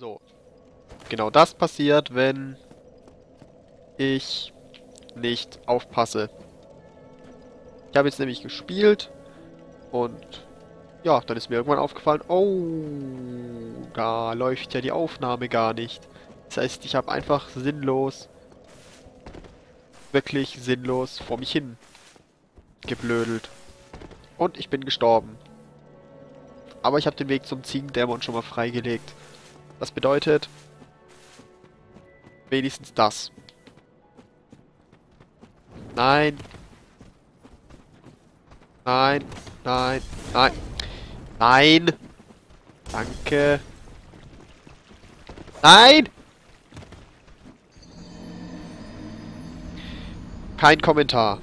So. Genau das passiert, wenn ich nicht aufpasse. Ich habe jetzt nämlich gespielt und ja, dann ist mir irgendwann aufgefallen, oh, da läuft ja die Aufnahme gar nicht. Das heißt, ich habe einfach sinnlos, wirklich sinnlos vor mich hin geblödelt. Und ich bin gestorben. Aber ich habe den Weg zum Ziegendämon schon mal freigelegt. Das bedeutet, wenigstens das. Nein. Nein, nein, nein. Nein! Danke. Nein! Kein Kommentar.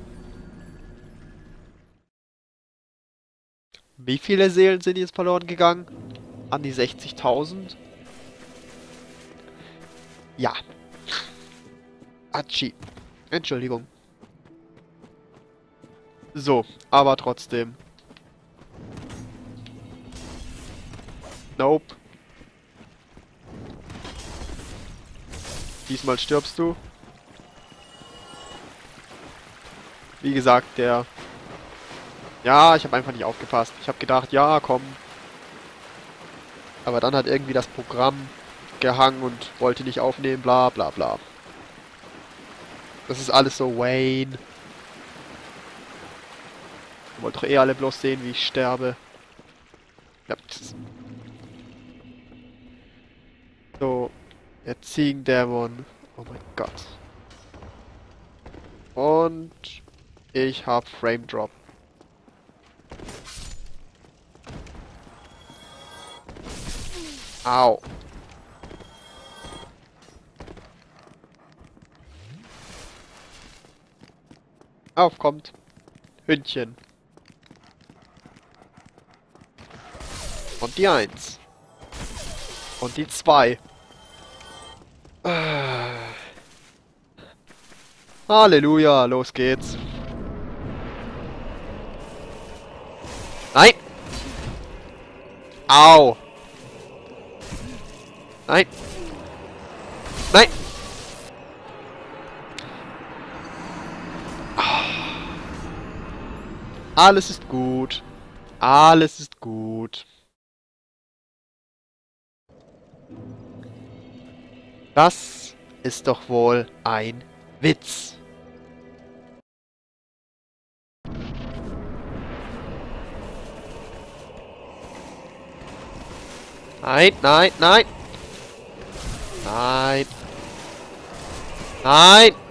Wie viele Seelen sind jetzt verloren gegangen? An die 60.000? Ja. Atschi. Entschuldigung. So, aber trotzdem. Nope. Diesmal stirbst du. Wie gesagt, der... Ja, ich habe einfach nicht aufgepasst. Ich habe gedacht, ja, komm. Aber dann hat irgendwie das Programm gehangen und wollte nicht aufnehmen, bla bla bla. Das ist alles so Wayne. Wollt doch eh alle bloß sehen, wie ich sterbe. Ja, so, der Ziegendämon. Oh mein Gott. Und ich hab Frame Drop. Au. Aufkommt. Hündchen. Und die Eins. Und die Zwei. Halleluja, los geht's. Nein! Au! Nein! Nein! Alles ist gut. Alles ist gut. Das ist doch wohl ein Witz. Nein, nein, nein. Nein. Nein.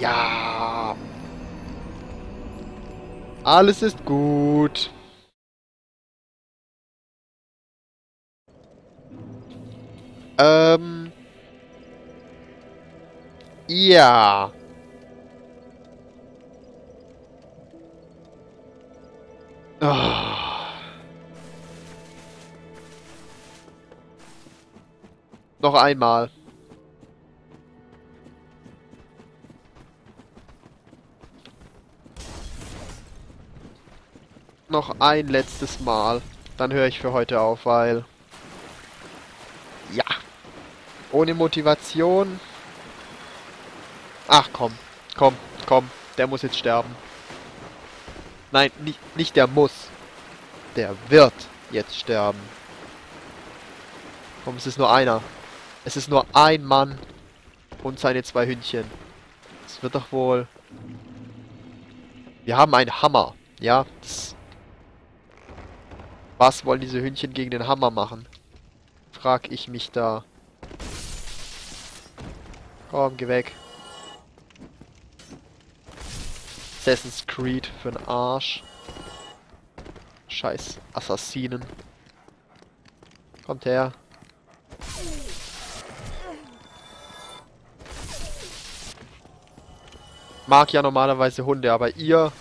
Ja. Alles ist gut. Ähm. Ja. Oh. Noch einmal. Noch ein letztes Mal. Dann höre ich für heute auf, weil... Ja. Ohne Motivation. Ach komm, komm, komm. Der muss jetzt sterben. Nein, nicht, nicht der muss. Der wird jetzt sterben. Komm, es ist nur einer. Es ist nur ein Mann und seine zwei Hündchen. Es wird doch wohl... Wir haben einen Hammer. Ja, das... Was wollen diese Hündchen gegen den Hammer machen? Frag ich mich da. Komm, geh weg. Assassin's Creed für den Arsch. Scheiß Assassinen. Kommt her. Mag ja normalerweise Hunde, aber ihr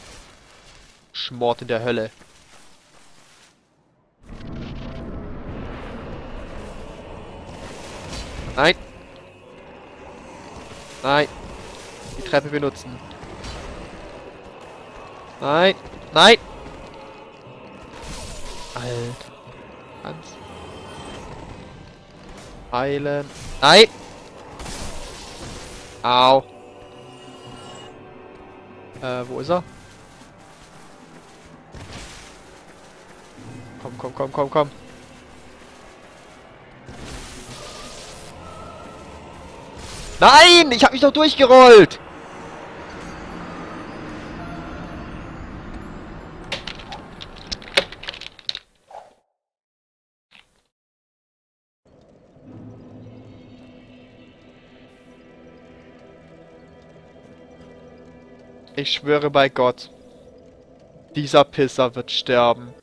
schmort in der Hölle. Nein. Nein. Die Treppe benutzen. Nein. Nein. Alter. Ganz. Heilen. Nein. Au. Äh, wo ist er? Komm, komm, komm, komm, komm. Nein! Ich hab mich doch durchgerollt! Ich schwöre bei Gott. Dieser Pisser wird sterben.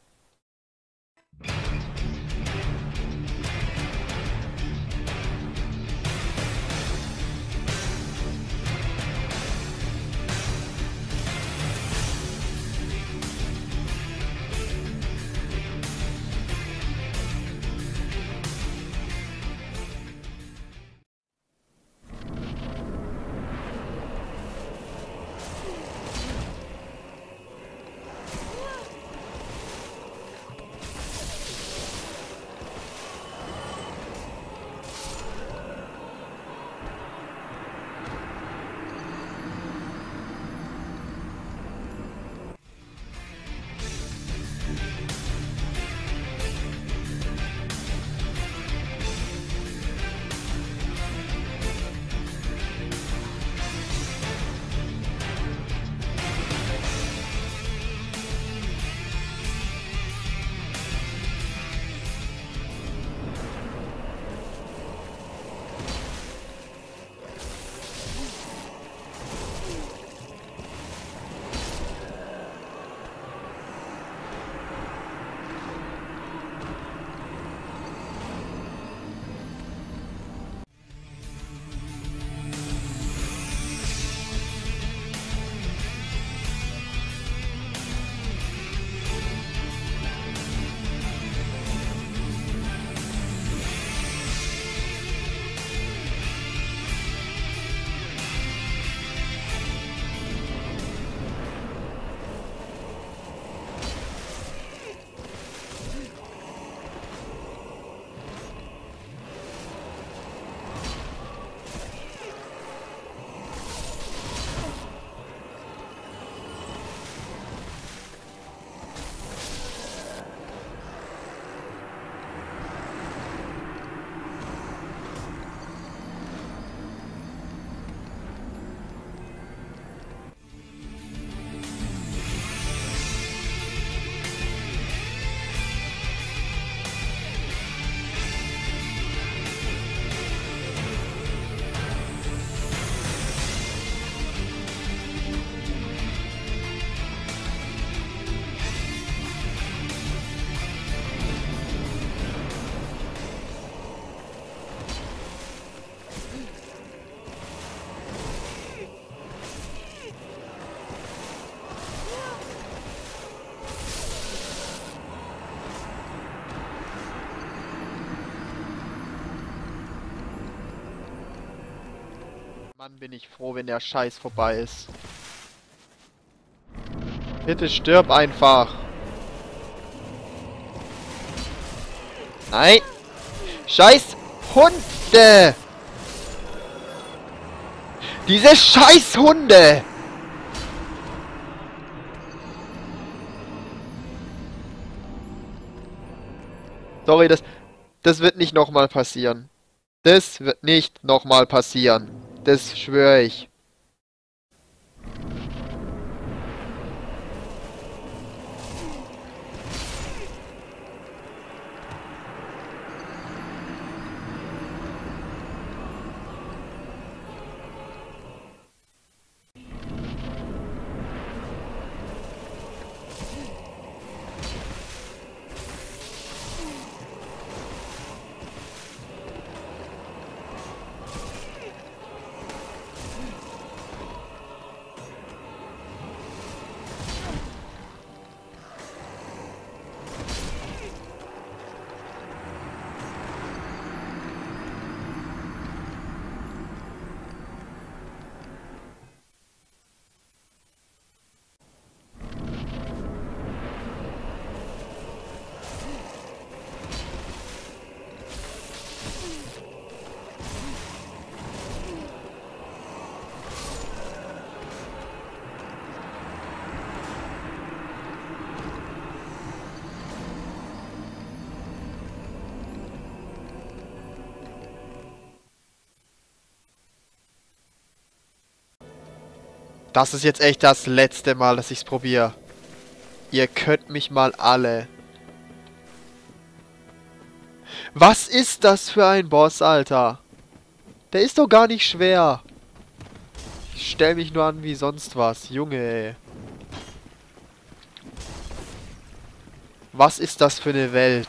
Mann, bin ich froh, wenn der Scheiß vorbei ist. Bitte stirb einfach. Nein. Scheiß Hunde. Diese Scheiß Hunde. Sorry, das, das wird nicht nochmal passieren. Das wird nicht nochmal passieren. Das schwöre ich. Das ist jetzt echt das letzte Mal, dass ich es probiere. Ihr könnt mich mal alle. Was ist das für ein Boss, Alter? Der ist doch gar nicht schwer. Ich stell mich nur an wie sonst was. Junge, ey. Was ist das für eine Welt?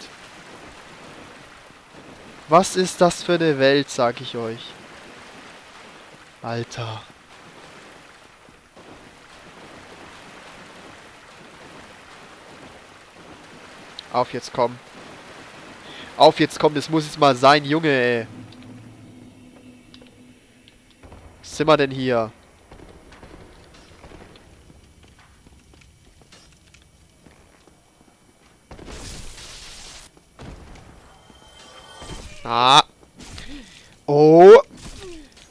Was ist das für eine Welt, sag ich euch. Alter. Auf, jetzt komm. Auf, jetzt komm, das muss jetzt mal sein, Junge, ey. Was sind wir denn hier? Ah. Oh.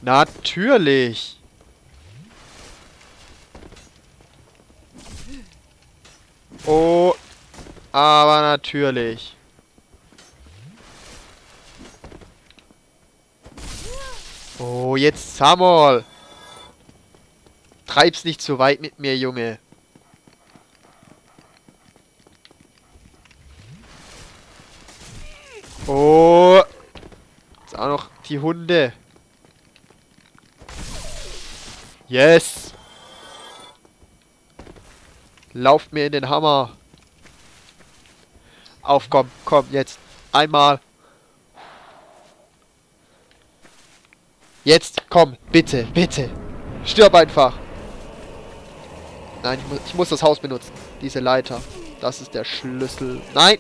Natürlich. Oh. Aber natürlich. Oh, jetzt Samuel. Treib's nicht zu weit mit mir, Junge. Oh. Jetzt auch noch die Hunde. Yes. Lauft mir in den Hammer. Auf, komm, jetzt. Einmal. Jetzt, komm, bitte, bitte. Stirb einfach. Nein, ich muss, ich muss das Haus benutzen. Diese Leiter. Das ist der Schlüssel. Nein!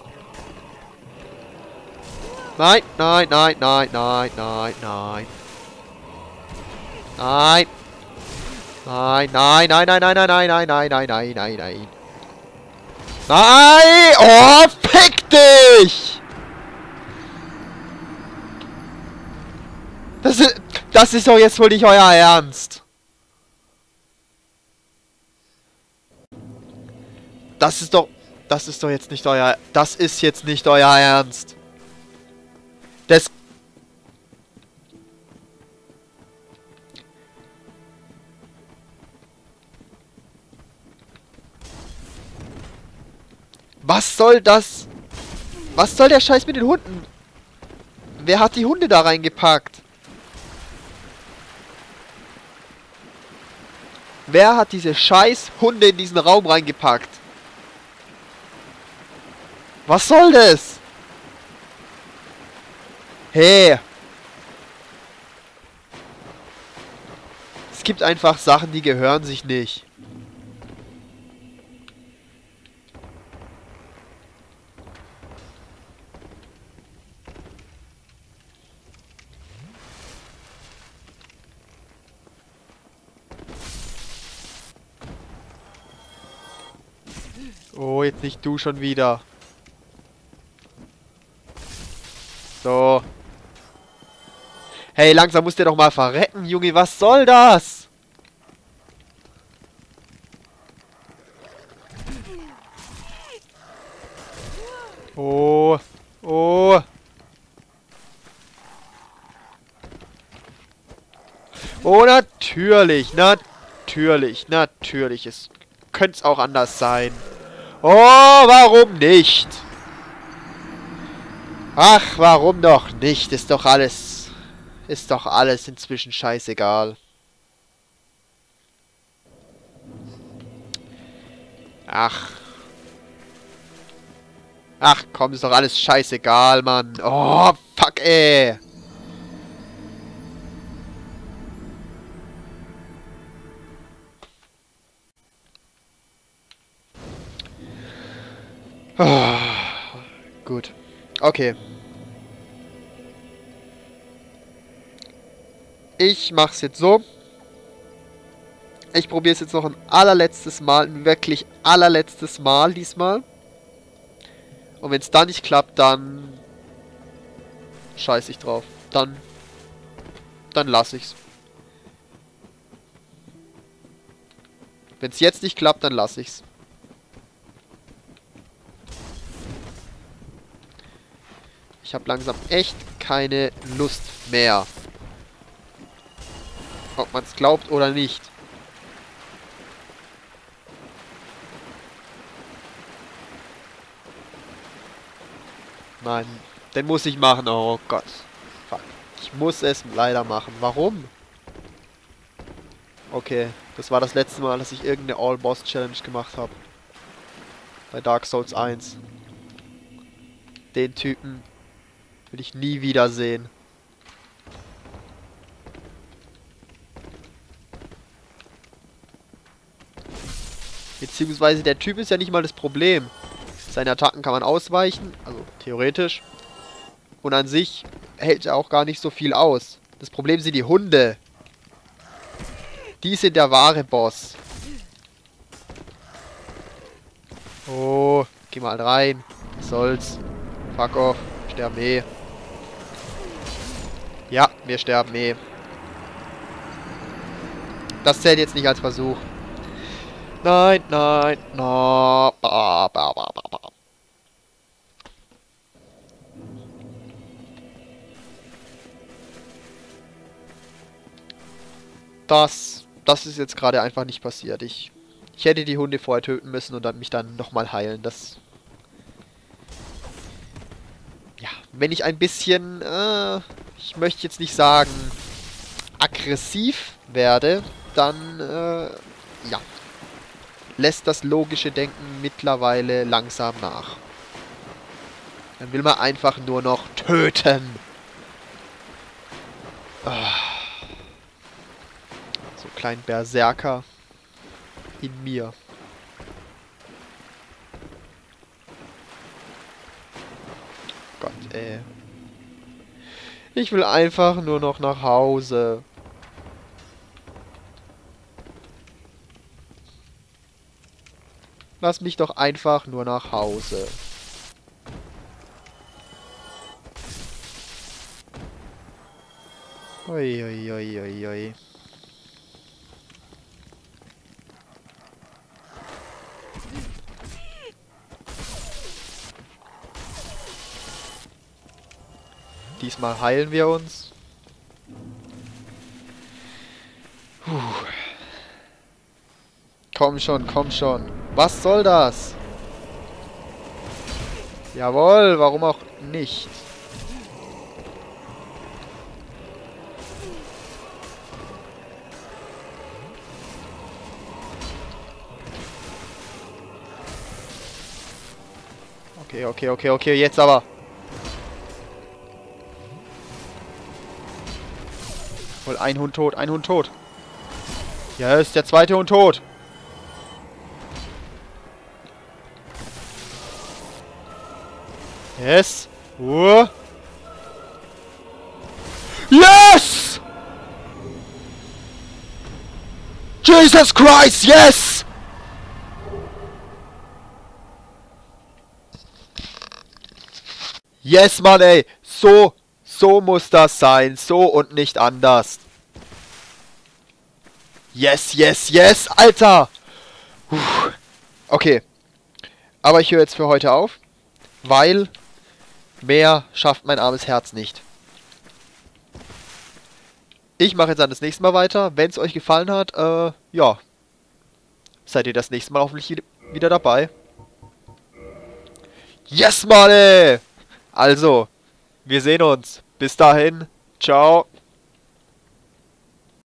Nein, nein, nein, nein, nein, nein, nein. Nein. Nein, nein, nein, nein, nein, nein, nein, nein, nein, nein, nein, nein, nein. Oh, fick dich! Das ist, das ist doch jetzt wohl nicht euer Ernst. Das ist doch, das ist doch jetzt nicht euer, das ist jetzt nicht euer Ernst. Das Was soll das? Was soll der Scheiß mit den Hunden? Wer hat die Hunde da reingepackt? Wer hat diese scheiß Hunde in diesen Raum reingepackt? Was soll das? Hey! Es gibt einfach Sachen, die gehören sich nicht. Oh, jetzt nicht du schon wieder. So. Hey, langsam muss der doch mal verrecken, Junge. Was soll das? Oh. Oh. Oh, natürlich. Natürlich. Natürlich. Es könnte auch anders sein. Oh, warum nicht? Ach, warum doch nicht? Ist doch alles... Ist doch alles inzwischen scheißegal. Ach. Ach komm, ist doch alles scheißegal, Mann. Oh, fuck, ey. Oh, gut. Okay. Ich mach's jetzt so. Ich probiere es jetzt noch ein allerletztes Mal, ein wirklich allerletztes Mal diesmal. Und wenn es dann nicht klappt, dann scheiß ich drauf. Dann dann lasse ich's. Wenn es jetzt nicht klappt, dann lasse ich's. Ich habe langsam echt keine Lust mehr. Ob man es glaubt oder nicht. Nein, den muss ich machen. Oh Gott. Fuck. Ich muss es leider machen. Warum? Okay, das war das letzte Mal, dass ich irgendeine All-Boss-Challenge gemacht habe. Bei Dark Souls 1. Den Typen will ich nie wiedersehen. Beziehungsweise der Typ ist ja nicht mal das Problem. Seine Attacken kann man ausweichen, also theoretisch. Und an sich hält er auch gar nicht so viel aus. Das Problem sind die Hunde. Die sind der wahre Boss. Oh, geh mal rein. Was soll's. Fuck off. Sterben eh. Ja, wir sterben eh. Das zählt jetzt nicht als Versuch. Nein, nein, no. Ba, ba, ba, ba. Das, das ist jetzt gerade einfach nicht passiert. Ich, ich hätte die Hunde vorher töten müssen und dann mich dann nochmal heilen. Das... Ja, wenn ich ein bisschen, äh, ich möchte jetzt nicht sagen, aggressiv werde, dann, äh, ja, lässt das logische Denken mittlerweile langsam nach. Dann will man einfach nur noch töten. Ah. So klein Berserker in mir. Gott, ey. Ich will einfach nur noch nach Hause. Lass mich doch einfach nur nach Hause. Ui, ui, ui, ui, ui. Diesmal heilen wir uns. Puh. Komm schon, komm schon. Was soll das? Jawohl, warum auch nicht? Okay, okay, okay, okay, jetzt aber. Wohl ein Hund tot, ein Hund tot. Ja, ist der zweite Hund tot. Yes. Uh. Yes! Jesus Christ, yes! Yes, Mann, ey. So, so muss das sein. So und nicht anders. Yes, yes, yes, Alter! Puh. Okay. Aber ich höre jetzt für heute auf, weil Mehr schafft mein armes Herz nicht. Ich mache jetzt dann das nächste Mal weiter. Wenn es euch gefallen hat, äh, ja, seid ihr das nächste Mal hoffentlich wieder dabei. Yes, Mann! Also, wir sehen uns. Bis dahin. Ciao.